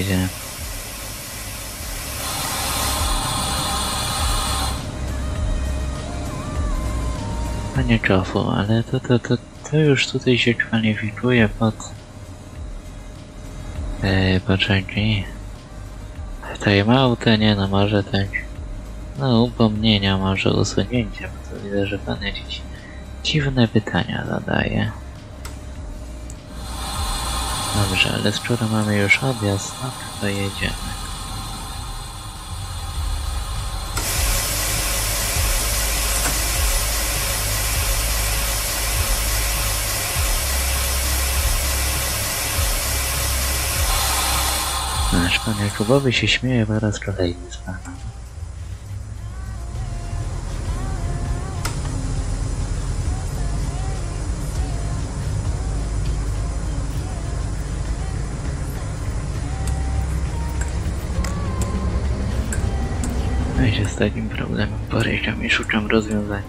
jedzie. Panie Czofu, ale to, to, to, to już tutaj się kwalifikuje pod... Eee, poczekaj. Timeouty, nie no, może tak... No, upomnienia, może usunięcia, bo to widzę, że pan jakieś dziwne pytania zadaje. Dobrze, ale skoro mamy już odjazd, no to jedziemy. Nasz pan Jakubowy się śmieje po raz kolejny z pana. I się z takim problemem borykam i szukam rozwiązania.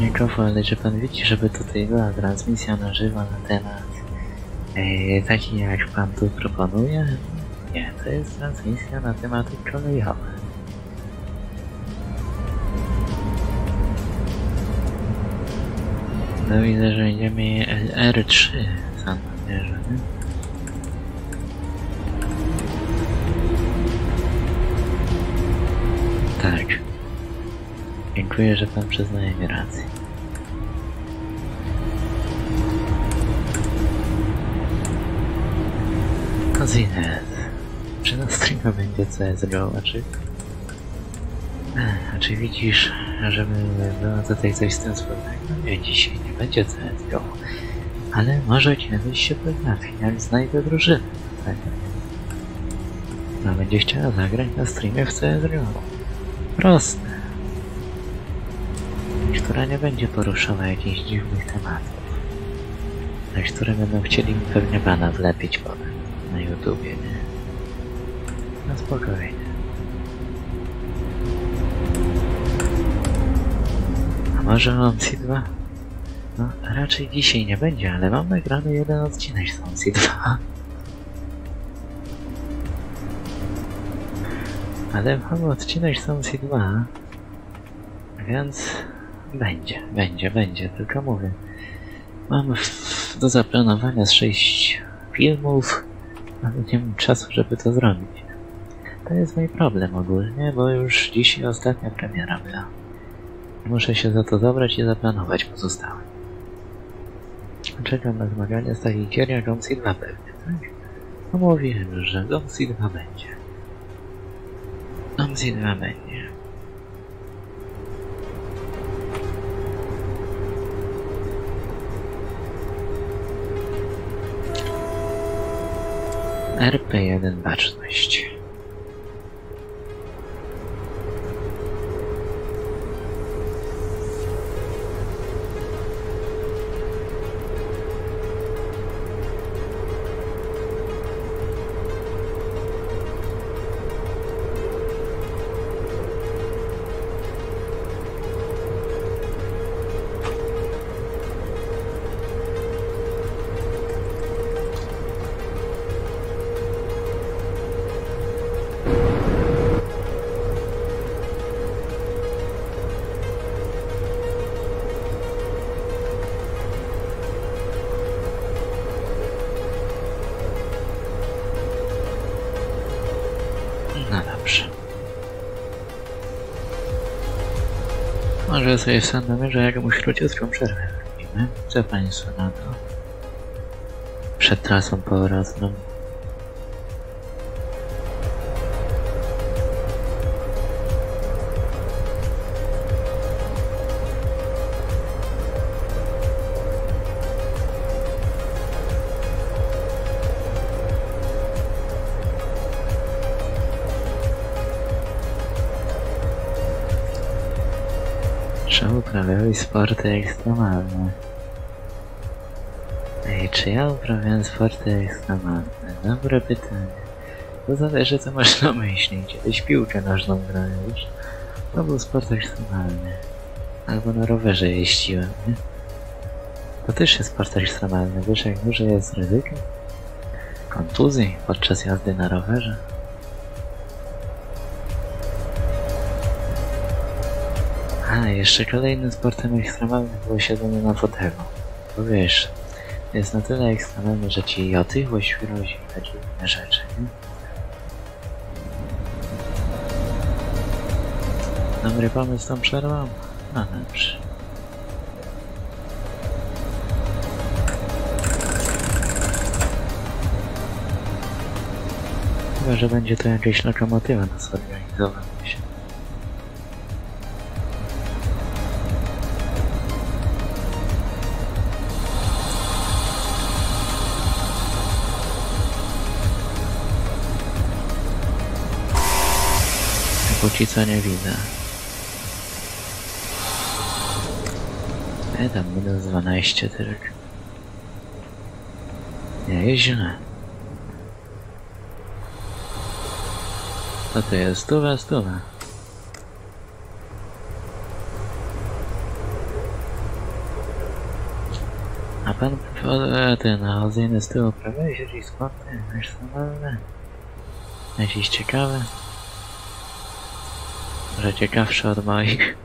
Nie ale czy pan widzi, żeby tutaj była transmisja na żywo na temat e, taki jak pan tu proponuje? Nie, to jest transmisja na tematy kolejowe. No widzę, że idziemy R3 Santanderze, nie? Dziękuję, że pan przyznaje mi rację. Kozinet. Czy na streamie będzie CSGO, a czy... A czy widzisz, żeby było tutaj coś wspólnego? Nie, dzisiaj nie będzie CSGO. Ale może kiedyś się pojawi, jak znajdę drużynę. Tak. No będzie chciała zagrać na streamie w CSGO. Proste. Która nie będzie poruszała jakichś dziwnych tematów. Na które będą chcieli mi pewnie pana wlepić potem na YouTubie, nie? No spokojnie. A może Omsi 2? No, raczej dzisiaj nie będzie, ale mam nagrany jeden odcinek z Omsi 2. Ale mam odcinek z Omsi 2. Więc będzie, będzie, będzie, tylko mówię. Mam do zaplanowania z sześć filmów, ale nie mam czasu, żeby to zrobić. To jest mój problem ogólnie, bo już dzisiaj ostatnia premiera była. Muszę się za to zabrać i zaplanować pozostałe. Czekam na zmagania z takich gier jak Gomsi 2 pewnie, tak? No mówiłem, że Gomsi 2 będzie. Gomsi 2 będzie. RP1 baczność. Może sobie w Sandomierze jakąś króciutką przerwę zrobimy. Co Państwo na to? Przed trasą powrotną. Czy uprawiałeś sporty ekstremalne? Ej, czy ja uprawiam sporty ekstremalne? Dobre pytanie. To zależy co masz na myśli. Kiedyś piłkę nożną grałeś. To był sport ekstremalny. Albo na rowerze jeździłem, nie? To też jest sport ekstremalny. Wiesz jak duże jest ryzyko? Kontuzji podczas jazdy na rowerze. Jeszcze kolejnym sportem ekstremalnym było siedzenie na fotelu. Bo wiesz, jest na tyle ekstremalny, że ci i otyłość grozi i takie inne rzeczy, nie? Dobry pomysł tą przerwą? No dobrze. Chyba, że będzie to jakieś lokomotywa na zorganizowanie Póki co nie widzę. E tam minus 12 tylko. Nie jest źle. Co to jest? Stuwa, stuwa. A pan e, ten awazyjny z tyłu prawej siedzi skąpy, ekstremalne. Jakieś ciekawe. Może ciekawsze od moich.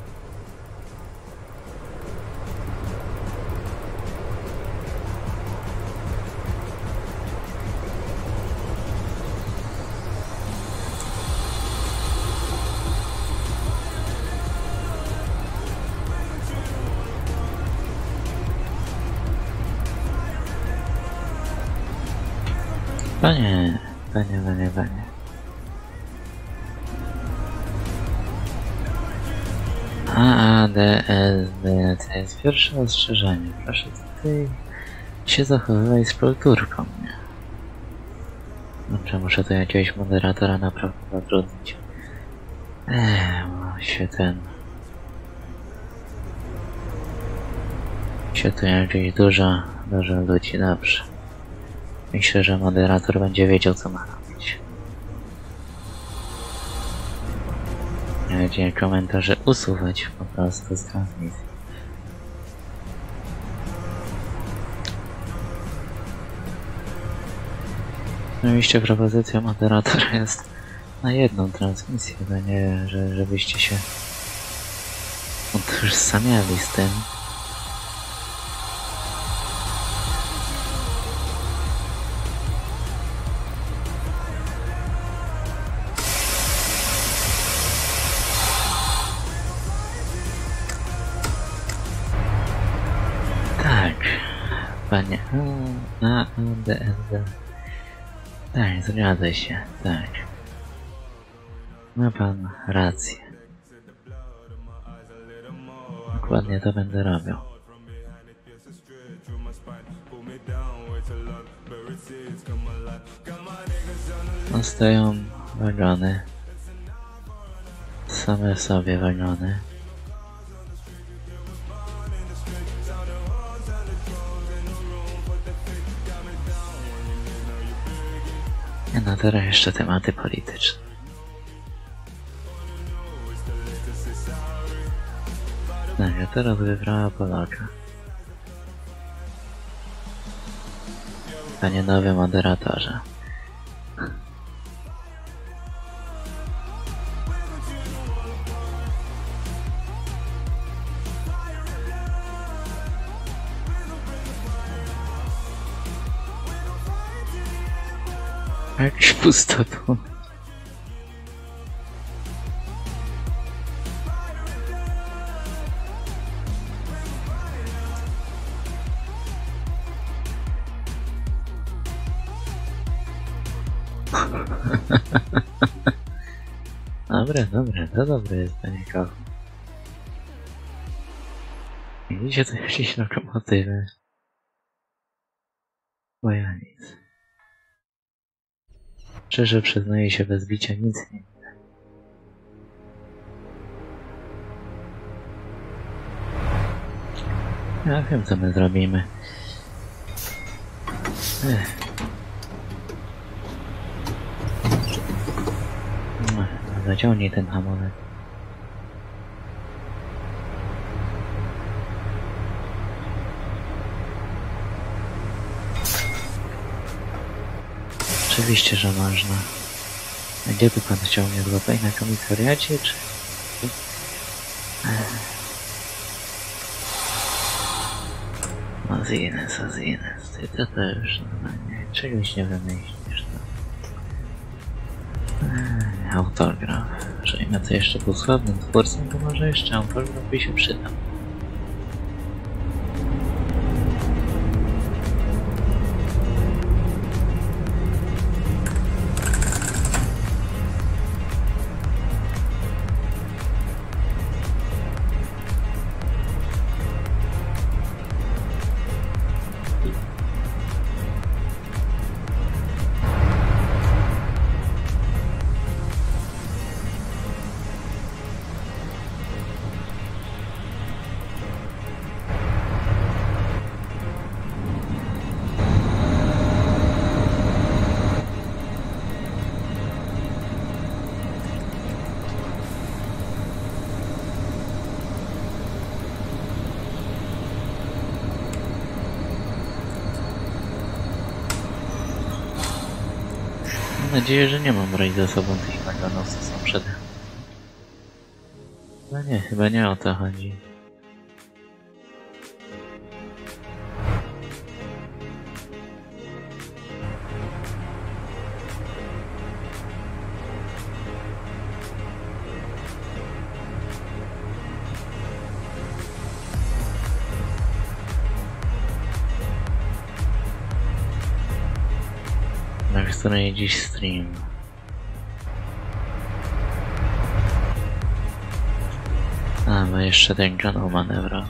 Panie, panie, panie, panie. To jest pierwsze ostrzeżenie. Proszę tutaj się zachowywać z kulturką, nie? Dobrze, muszę tu jakiegoś moderatora naprawdę zatrudnić. Eee, bo się ten... Się tu jakieś dużo, dużo ludzi, dobrze. Myślę, że moderator będzie wiedział, co ma Będzie komentarze usuwać po prostu z transmisji. Oczywiście propozycja moderatora jest na jedną transmisję, to nie, że, żebyście się utożsamiali z tym. Panie A, A, D, S, D. Tak, zgadza się, tak. Ma pan rację. Dokładnie to będę robił. No wagony. Same sobie wagony. Nie teraz jeszcze tematy polityczne. Teraz wybrała Polaka. Panie nowy moderatorze. Jakiś pusto tu. Dobre, dobre, to dobre jest, panie Koch. Widzicie tu jakieś lokomotywy? Bo ja nic. Szczerze przyznaję się bez bicia nic nie widzę. Ja wiem co my zrobimy. Ech. Mua, Zaciągnij ten hamulec. Oczywiście, że można. A gdzie tu pan chciał mnie złapać? Na komisariacie, czy... Ozines, Ozines, ty to to już normalnie czegoś nie wymyślisz, no. Ech, autograf. Jeżeli na to jeszcze był sławnym twórcą, to może jeszcze autograf by się przydał. Nadzieję, że nie mam brać ze sobą tych wagonów, co są przede mną. No nie, chyba nie o to chodzi. Której dziś stream. A, ma jeszcze ten kanał manewrowy.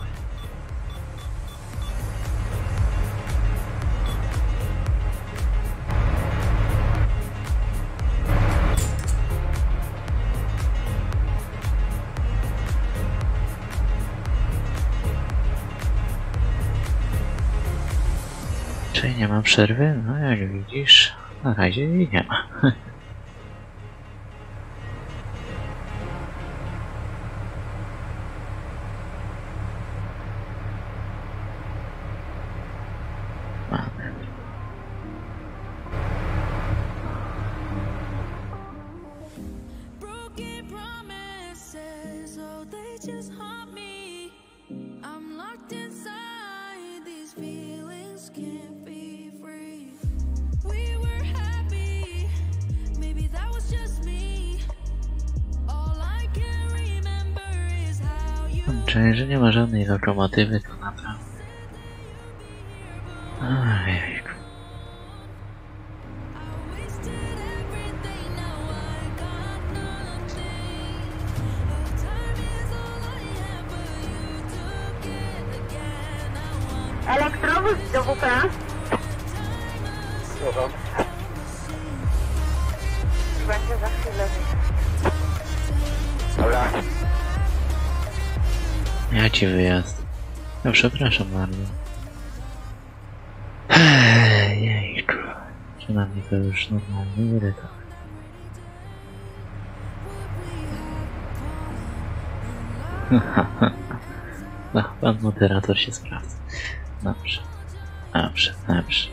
Czy nie ma przerwy? No jak widzisz, na razie jej nie ma. Czyli, że nie ma żadnej lokomotywy, to naprawdę. Ojejku. Elektrowóz do WP. Słucham. Będzie za chwilę. Dobra. Ja ci wyjazd. No przepraszam bardzo. Ej, Jejku. Czy na mnie to już normalnie irytuje? No, pan moderator się sprawdza. Dobrze. Dobrze, dobrze.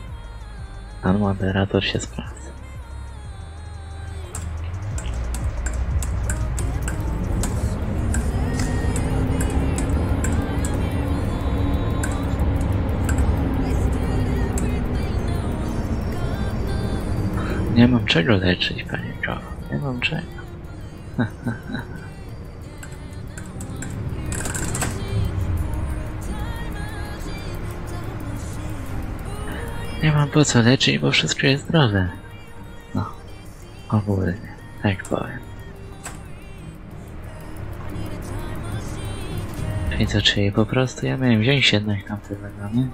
Pan moderator się sprawdza. Nie mam czego leczyć, panie Joe. Nie mam czego. Nie mam po co leczyć, bo wszystko jest zdrowe. No, ogólnie, tak powiem. Czyli co, czyli po prostu ja miałem wziąć jednak tamte wagony?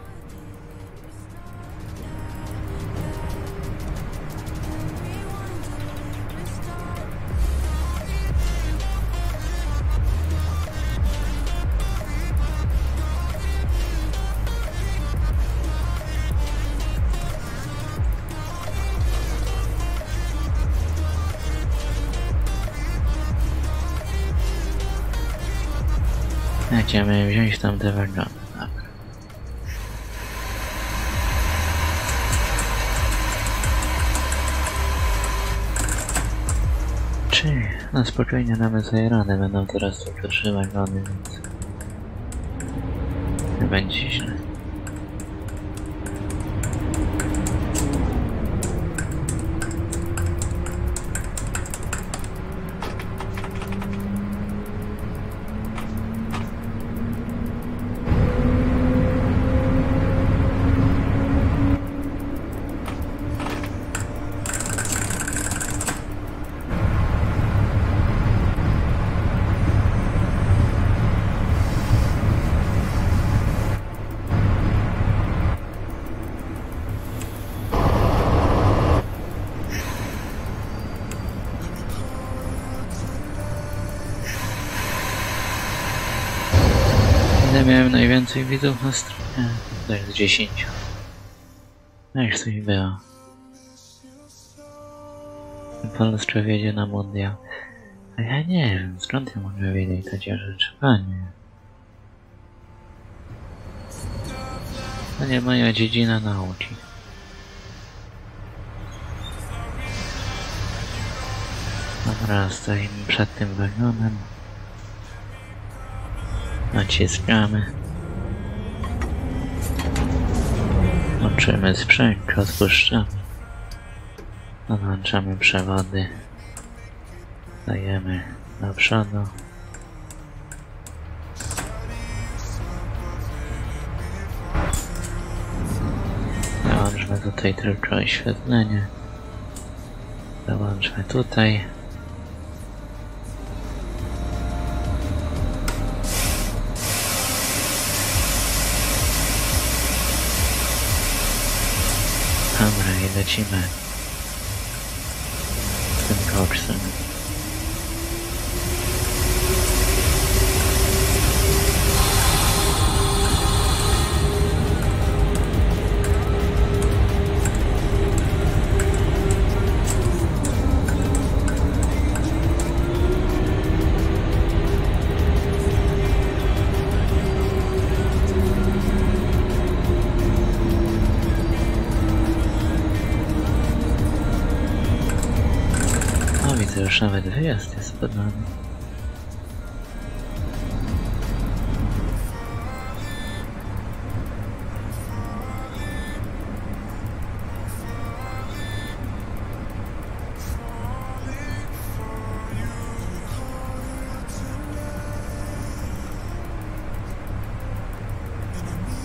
Idziemy wziąć tam te wagony. Dobra. Czy na spokojnie nawet sobie radę będą teraz tu trzy wagony, więc nie będzie źle. Miałem najwięcej widzów na stronie? To jest 10. No już coś było. Polska wiedzie na mundial. A ja nie wiem, skąd ja mogę wiedzieć takie rzeczy, panie. To nie moja dziedzina nauki. Dobra, stoimy przed tym wagonem. Naciskamy. Łączymy sprzęg, odpuszczamy. Odłączamy przewody. Dajemy do przodu. Załączmy tutaj tylko oświetlenie. Załączmy tutaj. Dobra, i lecimy. Z tym już nawet wyjazd jest podany.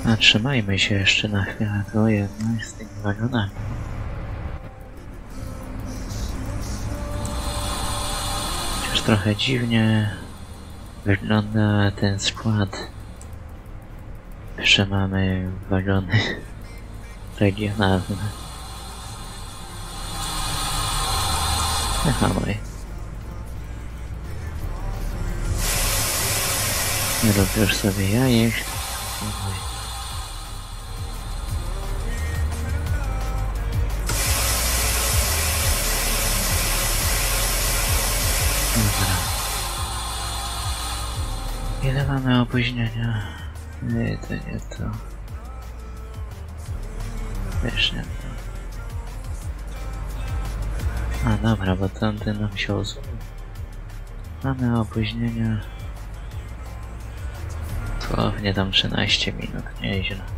A trzymajmy się jeszcze na chwilę, to jedno z tymi wagonami. Trochę dziwnie wygląda ten skład. Jeszcze mamy wagony regionalne. Nie rób już sobie jajek. Mamy opóźnienia? Nie, to nie to. Też nie to. A dobra, bo tamten nam się usunął. Mamy opóźnienia. Słownie tam 13 minut, nieźle.